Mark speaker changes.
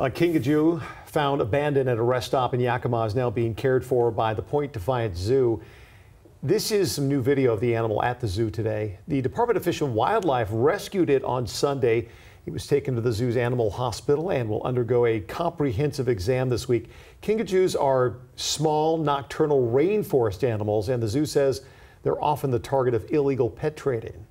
Speaker 1: Uh, a kinkajou found abandoned at a rest stop in Yakima is now being cared for by the Point Defiance Zoo. This is some new video of the animal at the zoo today. The Department of Fish and Wildlife rescued it on Sunday. It was taken to the zoo's animal hospital and will undergo a comprehensive exam this week. Kinkajous are small nocturnal rainforest animals, and the zoo says they're often the target of illegal pet trading.